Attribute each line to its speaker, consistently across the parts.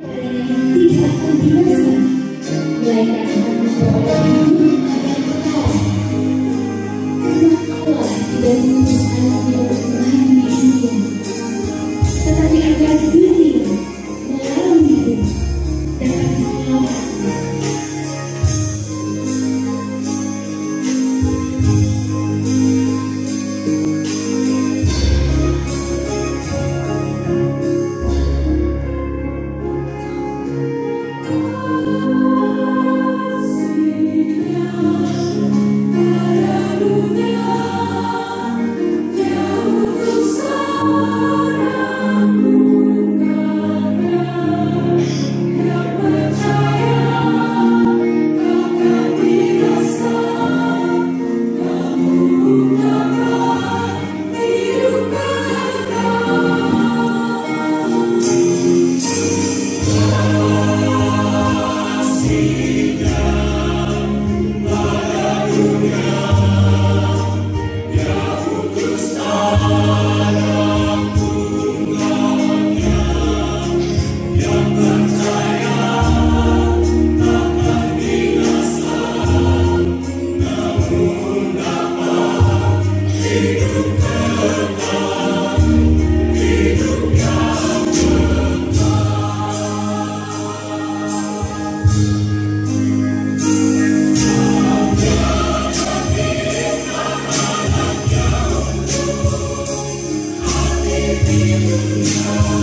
Speaker 1: Thank you. You.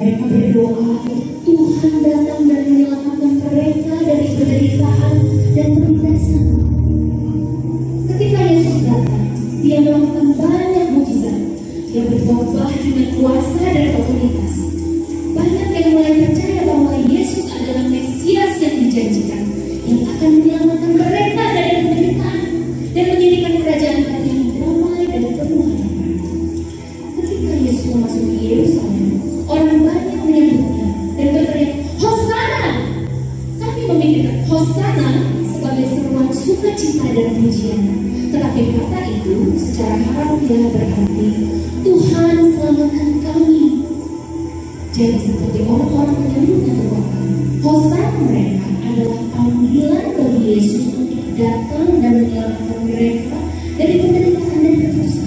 Speaker 1: Mereka berdoa, Tuhan datang dan menyelamatkan mereka dari penderitaan dan penindasan. Ketika Yesus datang, dia melakukan banyak mujizat. yang bertobat dengan kuasa dan otoritas. Yesus datang dan menyelamatkan mereka dari penderitaan dan keputusasaan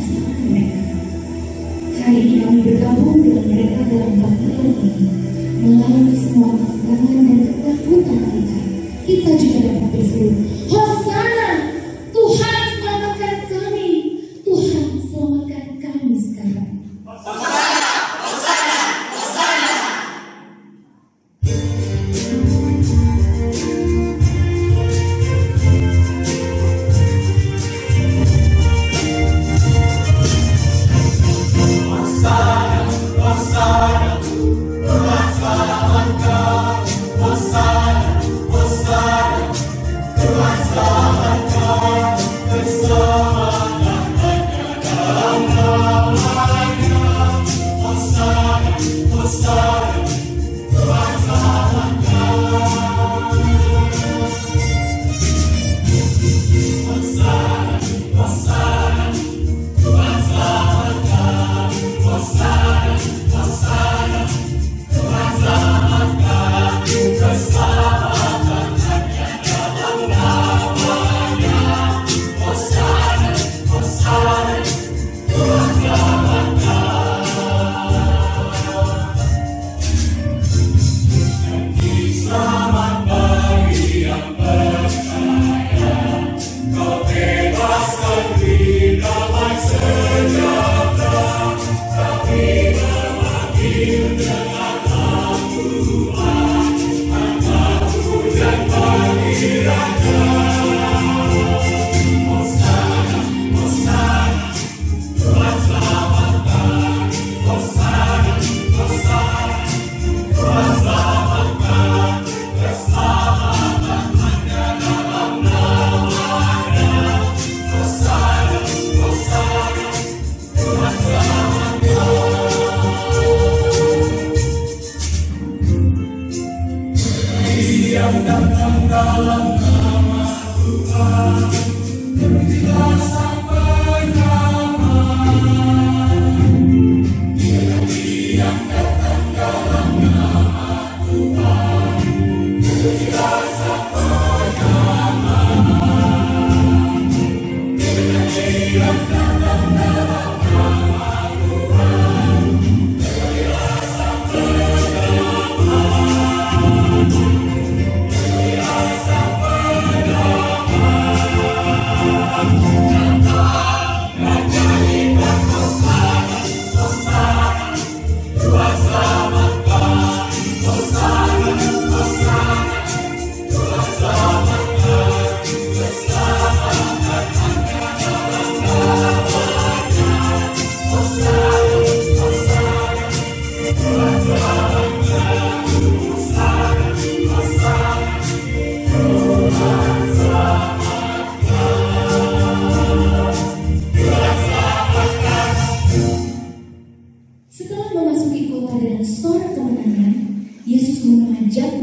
Speaker 1: Viva!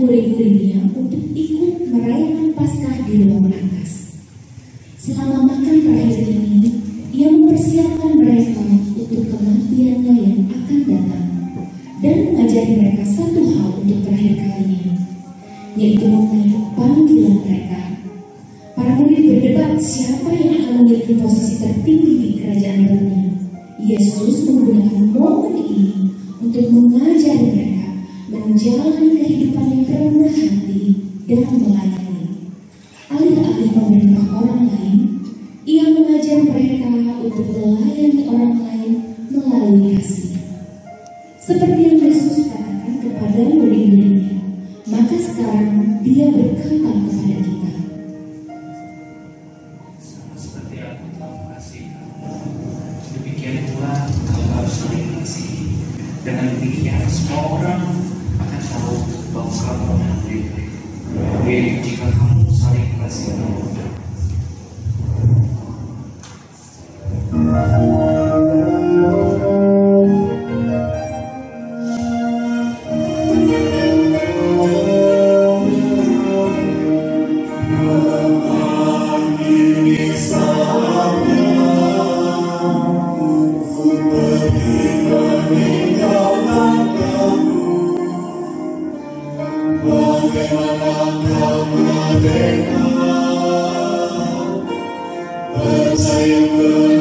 Speaker 1: Murid-muridnya untuk ikut merayakan Paskah di ruang atas. Selama makan terakhir ini, ia mempersiapkan mereka untuk kematiannya yang akan datang dan mengajari mereka satu hal untuk terakhir kalinya, yaitu mengenai panggilan mereka. Para murid berdebat siapa yang akan memiliki posisi tertinggi di kerajaan dunia. Yesus menggunakan momen ini untuk mengajari mereka menjalani kehidupan yang rendah hati dan melayani. Alih-alih memerintah orang lain, ia mengajar mereka untuk melayani orang lain melalui kasih. Seperti yang Yesus katakan kepada murid-muridnya, maka sekarang dia berkata
Speaker 2: Sayang